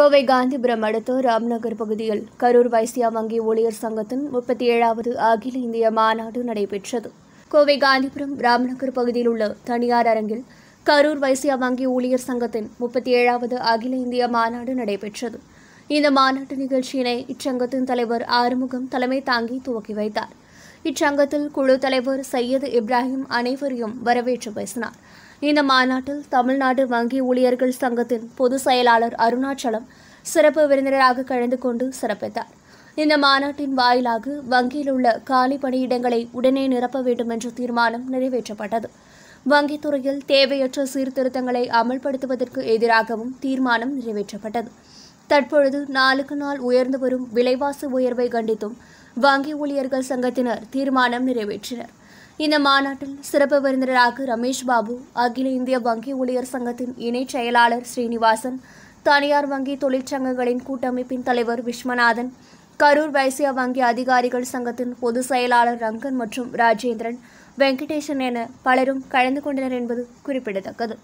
கோவை காந்திபுரம் அடுத்த ராம்நகர் பகுதியில் கரூர் வைசியா வங்கி ஊழியர் சங்கத்தின் முப்பத்தி ஏழாவது அகில இந்திய மாநாடு நடைபெற்றது. கோவை காந்திபுரம் ராம்நகர் பகுதியில் உள்ள தனியார் அரங்கில் கரூர் வைசியா வங்கி ஊழியர் சங்கத்தின் முப்பத்தி ஏழாவது அகில இந்திய மாநாடு நடைபெற்றது. இந்த மாநாட்டு நிகழ்ச்சியினை இச்சங்கத்தின் தலைவர் ஆறுமுகம் தலைமை தாங்கி துவக்கி வைத்தார். இச்சங்கத்தில் குழு தலைவர் சையது இப்ராஹிம் அனைவரையும் வரவேற்று பேசினார். இந்த மாநாட்டில் தமிழ்நாடு வங்கி ஊழியர்கள் சங்கத்தின் பொதுச் செயலாளர் அருணாச்சலம் சிறப்பு விருந்தினராக கலந்து கொண்டு சிறப்பித்தார். இந்த மாநாட்டின் வாயிலாக வங்கியில் உள்ள காலி பணியிடங்களை உடனே நிரப்ப வேண்டும் என்ற தீர்மானம் நிறைவேற்றப்பட்டது. வங்கித் துறையில் தேவையற்ற சீர்திருத்தங்களை அமல்படுத்துவதற்கு எதிராகவும் தீர்மானம் நிறைவேற்றப்பட்டது. தற்பொழுது நாளுக்கு நாள் உயர்ந்து வரும் விலைவாசி உயர்வை கண்டித்தும் வங்கி ஊழியர்கள் சங்கத்தினர் தீர்மானம் நிறைவேற்றினர். இந்த மாநாட்டில் சிறப்பு விருந்தினராக ரமேஷ் பாபு அகில இந்திய வங்கி ஊழியர் சங்கத்தின் இணைச் செயலாளர் ஸ்ரீனிவாசன் தனியார் வங்கி தொழிற்சங்கங்களின் கூட்டமைப்பின் தலைவர் விஸ்வநாதன் கரூர் வைசிய வங்கி அதிகாரிகள் சங்கத்தின் பொதுச் செயலாளர் ரங்கன் மற்றும் ராஜேந்திரன் வெங்கடேசன் என பலரும் கலந்து கொண்டனர் என்பது குறிப்பிடத்தக்கது.